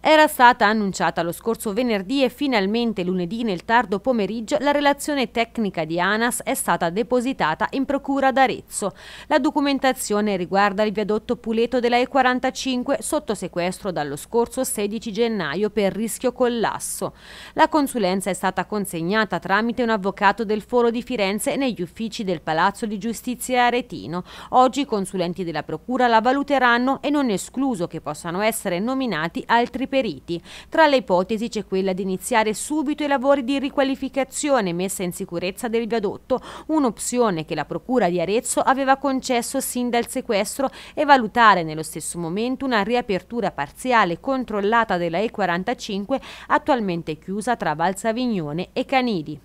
Era stata annunciata lo scorso venerdì e finalmente lunedì nel tardo pomeriggio la relazione tecnica di ANAS è stata depositata in procura d'Arezzo. La documentazione riguarda il viadotto Puleto della E45 sotto sequestro dallo scorso 16 gennaio per rischio collasso. La consulenza è stata consegnata tramite un avvocato del Foro di Firenze negli uffici del Palazzo di Giustizia Aretino. Oggi i consulenti della procura la valuteranno e non è escluso che possano essere nominati altri periti. Tra le ipotesi c'è quella di iniziare subito i lavori di riqualificazione e messa in sicurezza del viadotto, un'opzione che la Procura di Arezzo aveva concesso sin dal sequestro e valutare nello stesso momento una riapertura parziale controllata della E45 attualmente chiusa tra Valsavignone e Canidi.